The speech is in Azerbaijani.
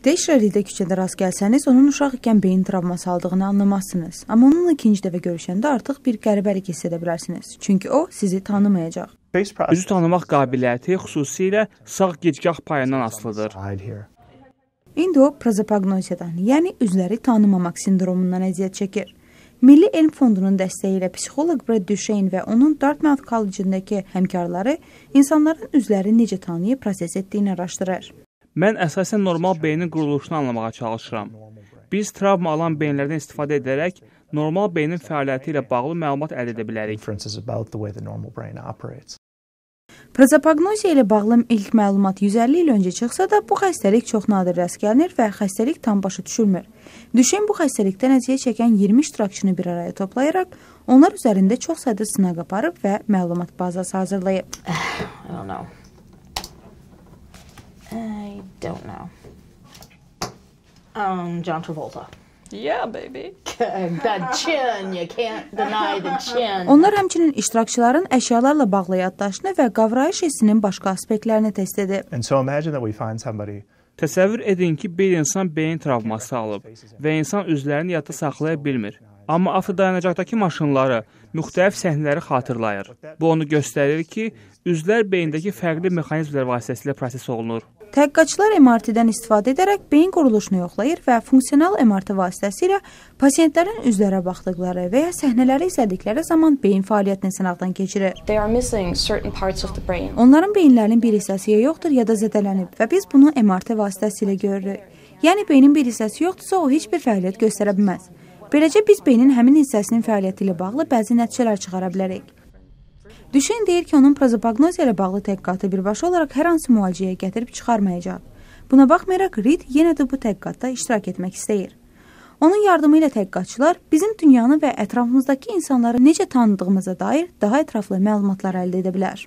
Deşrəlidə küçədə rast gəlsəniz, onun uşaq ikən beyin travması aldığını anlamazsınız. Amma onunla ikinci dəfə görüşəndə artıq bir qəribəlik hiss edə bilərsiniz. Çünki o sizi tanımayacaq. Üzü tanımaq qabiliyyəti xüsusilə sağ gicgah payından asılıdır. İndi o prozapagnoziyadan, yəni üzləri tanımamaq sindromundan əziyyət çəkir. Milli Elm Fondunun dəstəyi ilə psixoloq Brad Duchesne və onun Dartmouth College-dakı həmkarları insanların üzləri necə tanıyıb proses etdiyini araşdırır. Mən əsasən normal beynin quruluşunu anlamağa çalışıram. Biz travma alan beyinlərdən istifadə edərək normal beynin fəaliyyəti ilə bağlı məlumat əldə edə bilərik. Prozapagnoziya ilə bağlı ilk məlumat 150 il öncə çıxsa da, bu xəstəlik çox nadir rast gəlinir və xəstəlik tam başa düşülmür. Düşən bu xəstəlikdən əziyyət çəkən 20 iştirakçını bir araya toplayaraq, onlar üzərində çox sayda sınaq aparıb və məlumat bazası hazırlayıb. I don't know. I don't know. Um, John Travolta. Yeah, baby. that chin, you can't deny the chin. Onlar həmçinin iştirakçıların əşyalarla bağlı yaddaşını və qavrayış hissinin başqa aspektlərini test edib. And so imagine that we find somebody Təsəvvür edin ki, bir insan beyin travması alıb və insan üzlərini yadda saxlaya bilmir. Amma avtodayanacaqdakı maşınları, müxtəlif səhnələri xatırlayır. Bu onu göstərir ki, üzlər beyindəki fərqli mexanizmlər vasitəsilə proses olunur. Tədqiqatçılar MRT-dən istifadə edərək beyin quruluşunu yoxlayır və funksional MRT vasitəsilə pasientlərin üzlərə baxdıqları və ya səhnələri izlədikləri zaman beyin fəaliyyətini sınaqdan keçirir. Onların beyinlərinin bir hissəsi ya yoxdur ya da zədələnib və biz bunu MRT vasitəsilə görürük. Yəni beynin bir hissəsi yoxdursa, o heç bir fəaliyyət göstərə bilməz. Beləcə biz beynin həmin hissəsinin fəaliyyəti ilə bağlı bəzi nəticələr çıxara bilərik. Düşün deyir ki, onun prozapagnoziya ilə bağlı təhqiqatı birbaşa olaraq hər hansı müalicəyə gətirib çıxarmayacaq. Buna baxmayaraq Reed yenə də bu təhqiqatda iştirak etmək istəyir. Onun yardımı ilə tədqiqatçılar bizim dünyanı və ətrafımızdakı insanları necə tanıdığımıza dair daha ətraflı məlumatlar əldə edə bilər.